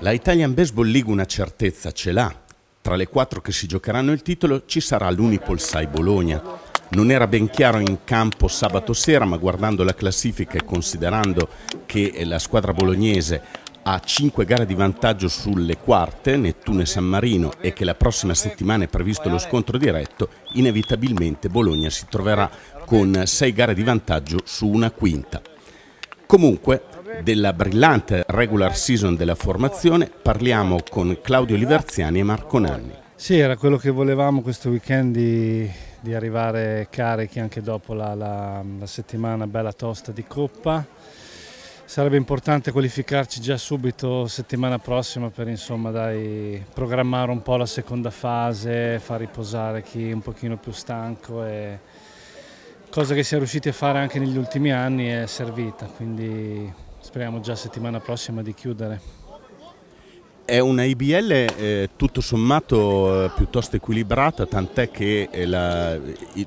La Italian Baseball League una certezza ce l'ha. Tra le quattro che si giocheranno il titolo ci sarà l'Unipol 6 Bologna. Non era ben chiaro in campo sabato sera, ma guardando la classifica e considerando che la squadra bolognese ha 5 gare di vantaggio sulle quarte, Nettuno e San Marino, e che la prossima settimana è previsto lo scontro diretto, inevitabilmente Bologna si troverà con 6 gare di vantaggio su una quinta. Comunque, della brillante regular season della formazione parliamo con Claudio Liverziani e Marco Nanni. Sì, era quello che volevamo questo weekend di, di arrivare carichi anche dopo la, la, la settimana bella tosta di Coppa. Sarebbe importante qualificarci già subito settimana prossima per insomma, dai, programmare un po' la seconda fase, far riposare chi è un pochino più stanco e cosa che siamo riusciti a fare anche negli ultimi anni è servita, quindi speriamo già settimana prossima di chiudere. È una IBL eh, tutto sommato eh, piuttosto equilibrata, tant'è che eh, la, i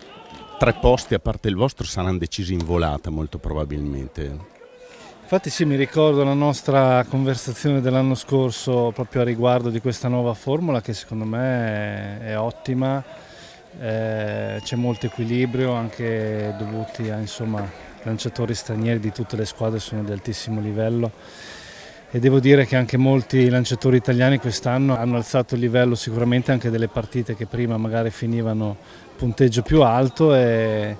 tre posti a parte il vostro saranno decisi in volata molto probabilmente. Infatti sì, mi ricordo la nostra conversazione dell'anno scorso proprio a riguardo di questa nuova formula che secondo me è, è ottima, eh, c'è molto equilibrio anche dovuti a insomma, lanciatori stranieri di tutte le squadre sono di altissimo livello e devo dire che anche molti lanciatori italiani quest'anno hanno alzato il livello sicuramente anche delle partite che prima magari finivano punteggio più alto e,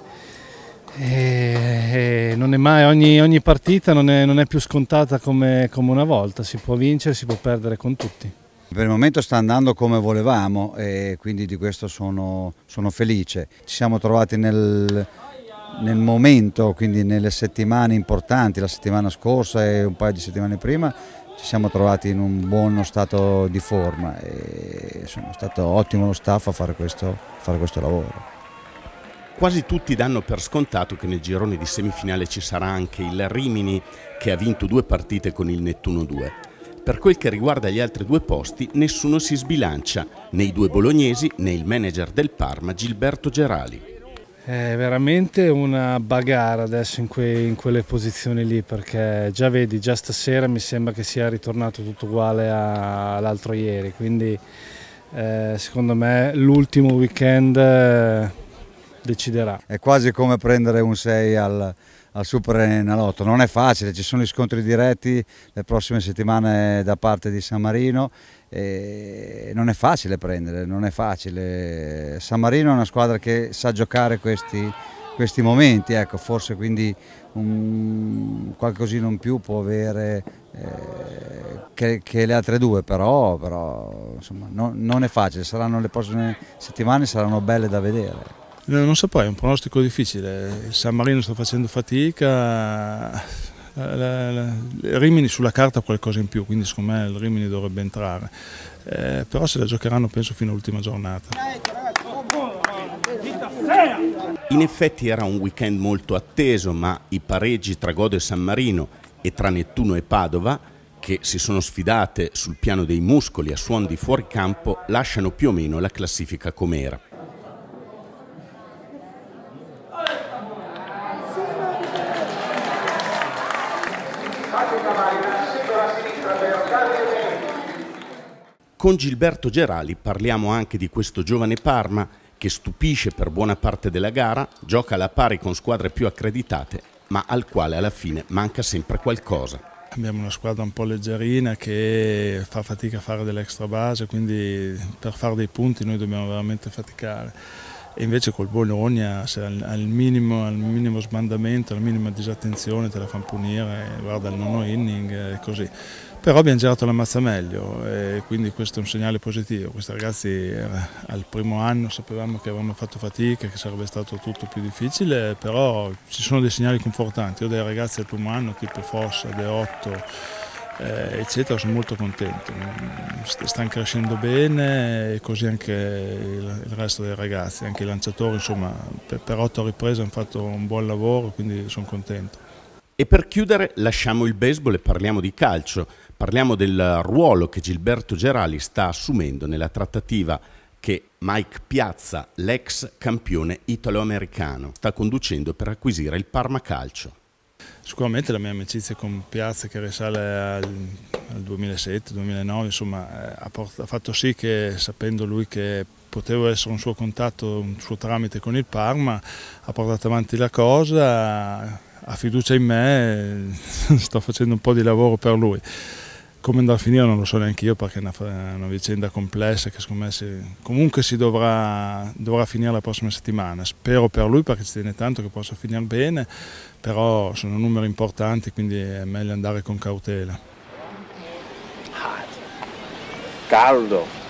e non è mai, ogni, ogni partita non è, non è, più scontata come, come una volta, si può vincere, si può perdere con tutti. Per il momento sta andando come volevamo e quindi di questo sono, sono felice. Ci siamo trovati nel, nel, momento, quindi nelle settimane importanti, la settimana scorsa e un paio di settimane prima, ci siamo trovati in un buono stato di forma e insomma, è stato ottimo lo staff a fare questo, fare questo lavoro. Quasi tutti danno per scontato che nel girone di semifinale ci sarà anche il Rimini che ha vinto due partite con il Nettuno 2. Per quel che riguarda gli altri due posti, nessuno si sbilancia, né i due bolognesi né il manager del Parma Gilberto Gerali. È veramente una bagarre adesso in, que in, quelle posizioni lì perché già vedi, già stasera mi sembra che sia ritornato tutto uguale all'altro ieri, quindi eh, secondo me l'ultimo weekend eh, deciderà. È quasi come prendere un 6 al, al Super Enalotto. Non è facile, ci sono gli scontri diretti le prossime settimane da parte di San Marino e non è facile prendere, non è facile. San Marino è una squadra che sa giocare questi, questi momenti, ecco, forse quindi un, qualcosina in più può avere eh, che, che, le altre due, però, però insomma, no, non è facile, saranno le prossime settimane saranno belle da vedere. Non saprei, è un pronostico difficile. Il San Marino sta facendo fatica, Rimini sulla carta ha qualcosa in più, quindi secondo me il Rimini dovrebbe entrare. Eh, però se la giocheranno penso fino all'ultima giornata. In effetti era un weekend molto atteso, ma i pareggi tra Godo e San Marino e tra Nettuno e Padova, che si sono sfidate sul piano dei muscoli a suon di fuoricampo, lasciano più o meno la classifica com'era. Con Gilberto Gerali parliamo anche di questo giovane Parma che stupisce per buona parte della gara, gioca alla pari con squadre più accreditate, ma al quale alla fine manca sempre qualcosa. Abbiamo una squadra un po' leggerina che fa fatica a fare dell'extra base, quindi per fare dei punti noi dobbiamo veramente faticare e invece col Bologna se al, al, minimo, al, minimo, sbandamento, alla minima disattenzione te la fanno punire, guarda il nono inning e così. Però abbiamo girato la mazza meglio e quindi questo è un segnale positivo. Questi ragazzi eh, al primo anno sapevamo che avevamo fatto fatica, che sarebbe stato tutto più difficile, però ci sono dei segnali confortanti. Io dei ragazzi al primo anno tipo Fossa, De 8, eh, eccetera, sono molto contento. Stanno crescendo bene e così anche il, il resto dei ragazzi, anche i lanciatori, insomma, per, per otto riprese hanno fatto un buon lavoro, quindi sono contento. E per chiudere lasciamo il baseball e parliamo di calcio, parliamo del ruolo che Gilberto Gerali sta assumendo nella trattativa che Mike Piazza, l'ex campione italo-americano, sta conducendo per acquisire il Parma Calcio. Sicuramente la mia amicizia con Piazza che risale al, al 2007-2009 insomma, ha, ha fatto sì che sapendo lui che potevo essere un suo contatto, un suo tramite con il Parma, ha portato avanti la cosa, ha fiducia in me, sto facendo un po' di lavoro per lui. Come andrà a finire non lo so neanche io perché è una, una vicenda complessa che secondo me si, comunque si dovrà, dovrà, finire la prossima settimana. Spero per lui perché ci tiene tanto che possa finire bene, però sono numeri importanti quindi è meglio andare con cautela. Caldo.